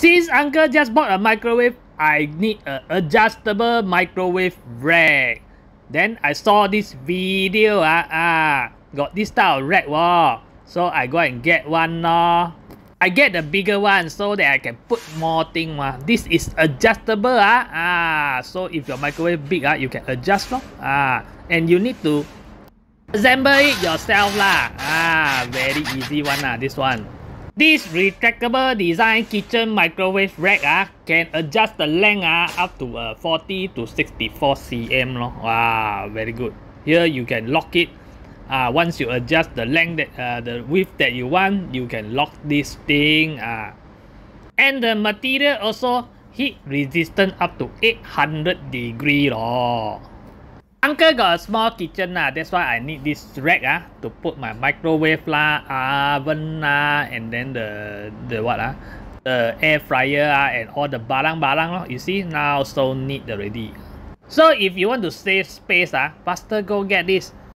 Since uncle just bought a microwave, I need an adjustable microwave rack. Then I saw this video, ah, ah got this type of rack, wow. So I go and get one, no. I get the bigger one so that I can put more thing. Ma. This is adjustable. Ah. Ah. So if your microwave big, ah, you can adjust. No? Ah. And you need to assemble it yourself. Lah. Ah. Very easy one. Ah, this one. This retractable design kitchen microwave rack ah, can adjust the length ah, up to uh, 40 to 64 cm. No? Wow, very good. Here you can lock it uh, once you adjust the length that uh, the width that you want you can lock this thing uh, and the material also heat resistant up to 800 degree lor. Uncle got a small kitchen lah, that's why I need this rack ah to put my microwave lah, oven lah, and then the the what ah, the air fryer ah, and all the barang barang You see now so neat already. So if you want to save space ah, faster go get this